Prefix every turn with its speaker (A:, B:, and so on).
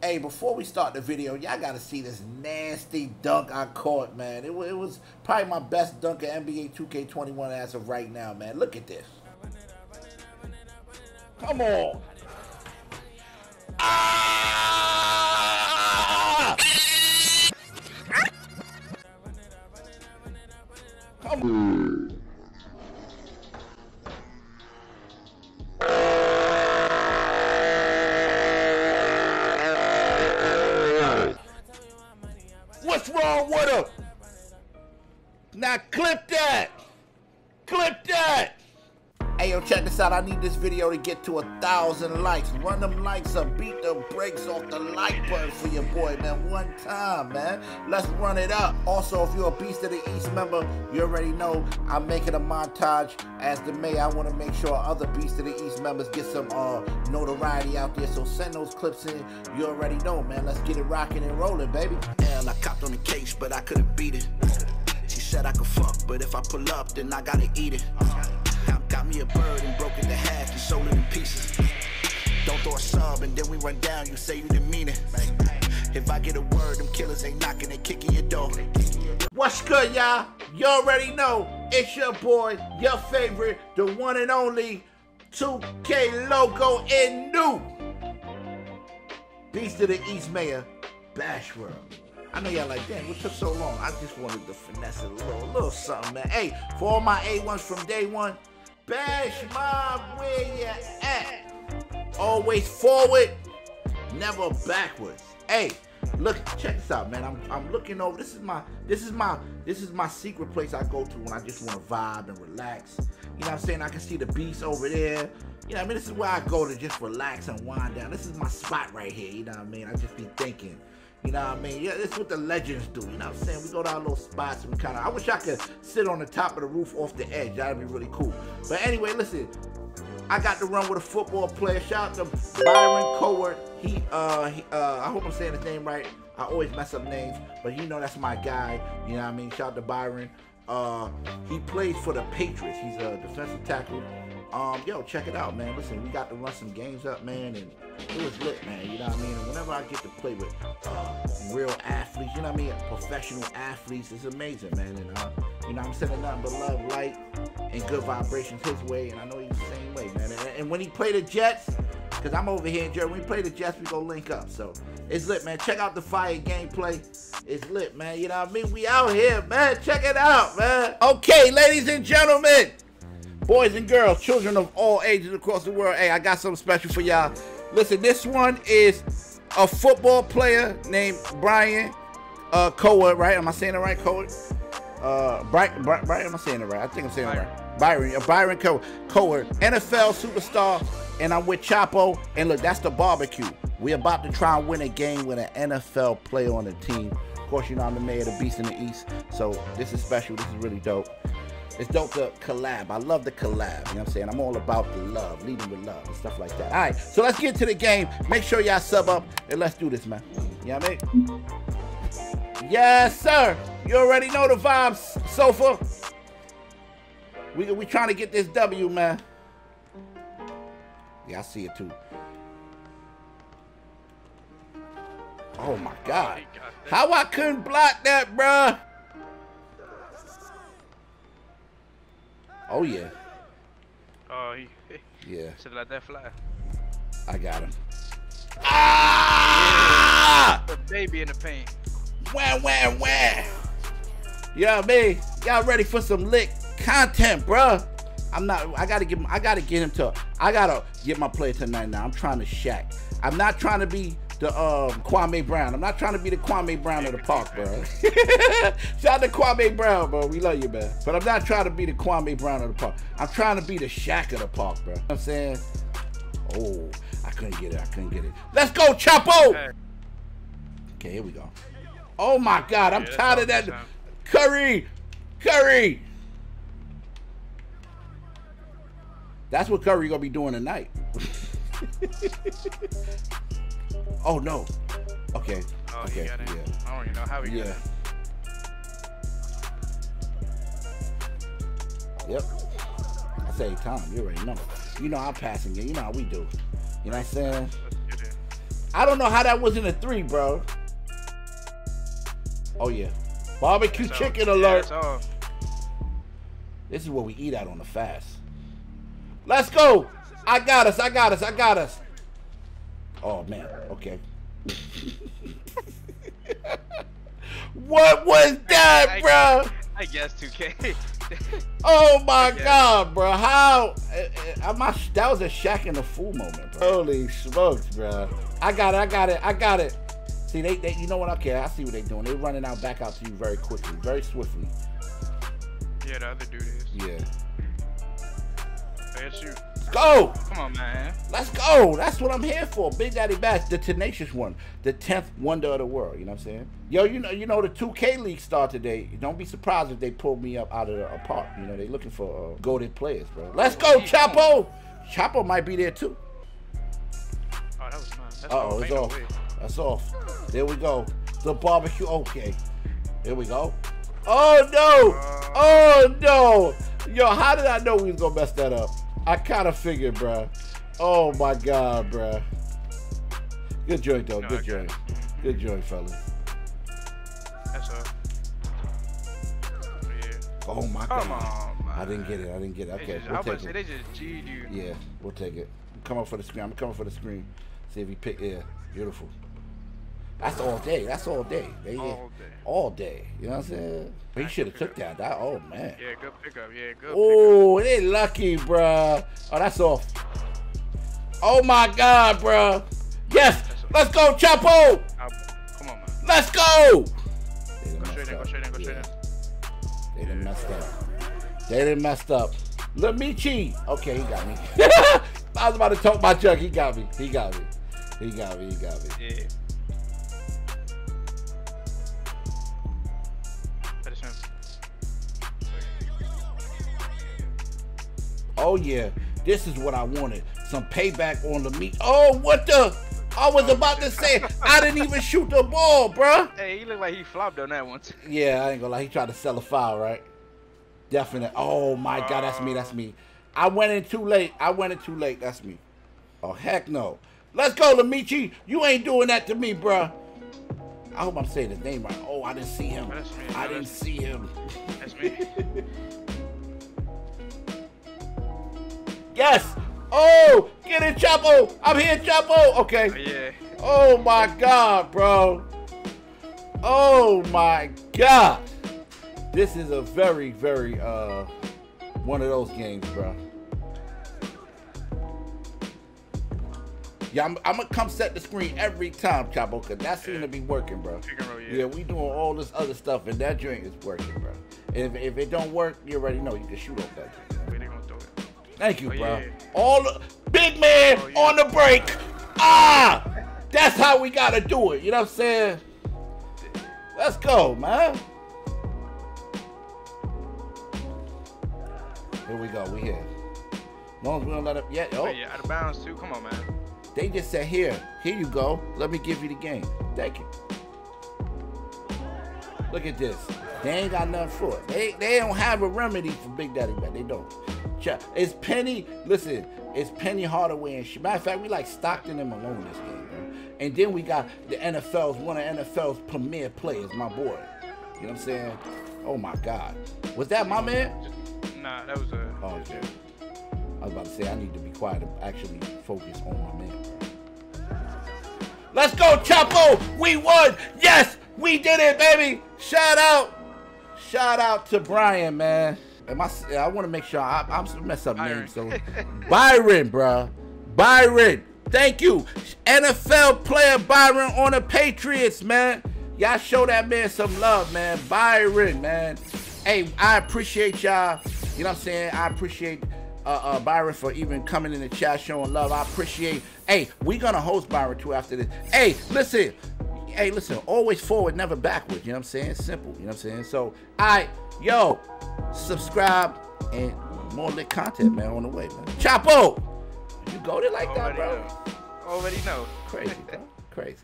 A: Hey, before we start the video, y'all gotta see this nasty dunk I caught, man. It, it was probably my best dunk of NBA 2K21 as of right now, man. Look at this. Come on. Ah! Come on. That. Clip that. Hey yo, check this out. I need this video to get to a thousand likes. Run them likes up. Beat the brakes off the like button for your boy, man. One time, man. Let's run it up. Also, if you're a Beast of the East member, you already know I'm making a montage as the mayor. I want to make sure other Beast of the East members get some uh, notoriety out there. So send those clips in. You already know, man. Let's get it rocking and rolling, baby.
B: Hell, I copped on the case, but I couldn't beat it. Said I could fuck, but if I pull up, then I gotta eat it. Got me a bird and broke it to half and sold it in pieces. Don't throw a sub and then we run down, you say you didn't mean it. If I get a word, them killers ain't knocking, they kicking your door.
A: What's good, y'all? You already know it's your boy, your favorite, the one and only 2K Logo and new Beast of the East Mayor, Bash World. I know y'all like, damn, what took so long? I just wanted to finesse it a little, a little something, man. Hey, for all my A1s from day one, Bash Mob, where you at? Always forward, never backwards. Hey, look, check this out, man. I'm, I'm looking over. This is my, this is my, this is my secret place I go to when I just want to vibe and relax. You know what I'm saying? I can see the beast over there. You know I mean? This is where I go to just relax and wind down. This is my spot right here. You know what I mean? I just be thinking. You know what I mean? Yeah, this is what the legends do. You know what I'm saying? We go to our little spots and we kind of. I wish I could sit on the top of the roof off the edge. That'd be really cool. But anyway, listen. I got to run with a football player. Shout out to Byron Cowart. He, uh, he, uh, I hope I'm saying his name right. I always mess up names, but you know that's my guy. You know what I mean? Shout out to Byron. Uh, he plays for the Patriots. He's a defensive tackle. Um, yo, check it out, man. Listen, we got to run some games up, man, and it was lit, man. You know what I mean? And whenever I get to play with uh, real athletes, you know what I mean? Professional athletes, it's amazing, man. And uh, you know, I'm sending nothing but love, light, and good vibrations his way, and I know he's the same way, man. And, and when he played the Jets, because I'm over here in Jersey, when we play the Jets, we go link up. So it's lit, man. Check out the fire gameplay. It's lit, man. You know what I mean? We out here, man. Check it out, man. Okay, ladies and gentlemen boys and girls, children of all ages across the world. Hey, I got something special for y'all. Listen, this one is a football player named Brian uh, Cowart, right? Am I saying it right, Cowart? Uh, Brian, Brian, Brian, am I saying it right? I think I'm saying Byron. it right. Byron, uh, Byron Cowart, Cowart, NFL superstar, and I'm with Chapo. And look, that's the barbecue. We're about to try and win a game with an NFL player on the team. Of course, you know I'm the mayor of the Beast in the East, so this is special. This is really dope. It's dope to collab. I love the collab. You know what I'm saying? I'm all about the love, leading with love and stuff like that. All right, so let's get to the game. Make sure y'all sub up and let's do this, man. You know what I mean? Yes, sir. You already know the vibes, Sofa. We we trying to get this W, man. Yeah, I see it too. Oh my God. How I couldn't block that, bruh? Oh yeah.
C: Oh, he.
A: Yeah.
C: Should let that fly.
A: I got him. Ah!
C: Put baby in the paint.
A: Wham, wham, wham. You know what I mean? Y'all ready for some lick content, bruh? I'm not. I gotta get. Him. I gotta get him to. I gotta get my play tonight. Now I'm trying to shack. I'm not trying to be the um, Kwame Brown. I'm not trying to be the Kwame Brown of the park, bro. Shout out to Kwame Brown, bro. We love you, man. But I'm not trying to be the Kwame Brown of the park. I'm trying to be the Shaq of the park, bro. You know what I'm saying? Oh, I couldn't get it. I couldn't get it. Let's go, Chapo! Okay, here we go. Oh my God, I'm yeah, tired of that. Curry! Curry! That's what Curry gonna be doing tonight. Oh no. Okay.
C: Oh,
A: okay.
C: Yeah. I don't even know how he
A: yeah. Yep. I say time. You already know. You know I'm passing it. You know how we do. You know what I'm saying? I don't know how that was in a three, bro. Oh yeah, barbecue
C: So,
A: chicken
C: yeah,
A: alert.
C: it's all-
A: This is what we eat out on the fast. Let's go. I got us. I got us. I got us. Oh man. Okay. what was that,
C: I-
A: bro?
C: I guess 2K.
A: Oh my god, bro! How? Uh, uh, my, that was a Shaqtin' a Fool moment, bro. Holy smokes, bro! I got it! I got it! I got it! See, they, they, you know what? Okay, I see what they're doing. They're running out back out to you very quickly, very swiftly.
C: yeah, the other dude is.
A: Yeah.
C: Let's shoot.
A: Go!
C: Come on, man.
A: Let's go! That's what I'm here for. Big Daddy Bass, the tenacious one, the tenth wonder of the world. You know what I'm saying? Yo, you know, you know the 2K league start today. Don't be surprised if they pull me up out of the apart. You know, they looking for uh, goaded players, bro. Let's go, Chapo! Chapo might be there too.
C: Oh, that was nice. That's
A: Uh oh, it's off.
C: way.
A: That's off. There we go. The barbecue. Okay. Here we go. Oh no! Oh no! Yo, how did I know we was gonna mess that up? I kind of figured, bruh. Oh my god, bruh. Good joint though.
C: No,
A: Good joint. Good joint, fella.
C: That's all. Yeah.
A: Oh my
C: Come
A: god.
C: on, man.
A: I didn't get it. I didn't get it. Okay,
C: just, I
A: we'll
C: about
A: take it.
C: they just G'd you.
A: Yeah, we'll take it. I'm coming for the screen. I'm coming for the screen. See if he pick. Yeah, beautiful. That's all day. That's all day. They,
C: All day.
A: All day. You know what I'm saying? He should have took that. That. Oh man.
C: Yeah, good pickup. Yeah, good
A: Oh, they lucky, bruh. Oh, that's off. Oh my God, bruh. Yes. Let's go, Chapo.
C: I- Come on, man.
A: Let's go. They done
C: Go straight in, go
A: up.
C: straight in, go straight in.
A: They done messed up. They done messed up. Lamichi. Okay, he got me. I was about to talk my junk. He got me. He got me. He got me. He got me.
C: Yeah.
A: Oh yeah, this is what I wanted. Some payback on the meat. Oh, what the? I was about to say I didn't even shoot the ball, bruh.
C: Hey, he looked like he flopped on that one. too.
A: Yeah, I ain't gonna lie. He tried to sell a foul, right? Definitely. Oh my god, that's me. That's me. I went in too late. I went in too late. That's me. Oh heck no. Let's go, Lamichi. You ain't doing that to me, bruh. I hope I'm saying his name right. Oh, I didn't see him.
C: That's me.
A: I didn't see him.
C: That's me.
A: Yes. Oh, get it, Chapo. I'm here, Chapo. Okay.
C: Oh, yeah.
A: Oh my god, bro. Oh my god. This is a very, very uh one of those games, bro. Yeah, I'm, I'm gonna come set the screen every time, Chapo, cause that seems to be working, bro.
C: Yeah.
A: Yeah, we doing all this other stuff, and that joint is working, bro. And if, if it don't work, you already know you can shoot off that Thank you,
C: Oh,
A: bro.
C: yeah.
A: All big man
C: Oh, yeah.
A: on the break. Ah, that's how we gotta do it. You know what I'm saying? Let's go, man. Here we go. We here. As long as we don't let up yet. Oh,
C: yeah, out of bounds, too. Come on, man.
A: they just said here. Here you go. Let me give you the game. Thank you. Look at this. They ain't got nothing for it. They they don't have a remedy for Big Daddy Bad. They don't. It's Penny. Listen, it's Penny Hardaway and shit. Matter of fact, we like Stockton and Malone this game, bro. And then we got the NFL's one of NFL's premier players, my boy. You know what I'm saying? Oh my God. Was that my man?
C: Nah, that was a.
A: Oh, okay. I was about to say I need to be quiet and actually focus on my man. Let's go, Chapo! We won! Yes! We did it, baby! Shout out! Shout out to Brian, man. Am I, I want to make sure I, I'm mess up
C: Byron.
A: names. So Byron, bruh. Byron. Thank you. NFL player Byron on the Patriots, man. Y'all show that man some love, man. Byron, man. Hey, I appreciate y'all. You know what I'm saying? I appreciate uh, uh, Byron for even coming in the chat showing love. I appreciate. Hey, we gonna host Byron too after this. Hey, listen. Hey, listen. Always forward, never backward. You know what I'm saying? Simple. You know what I'm saying? So, I, yo, subscribe and more lit content, man, on the way, man. Chapo, you go there like that, bro.
C: know. Already know.
A: Crazy, bro. Crazy.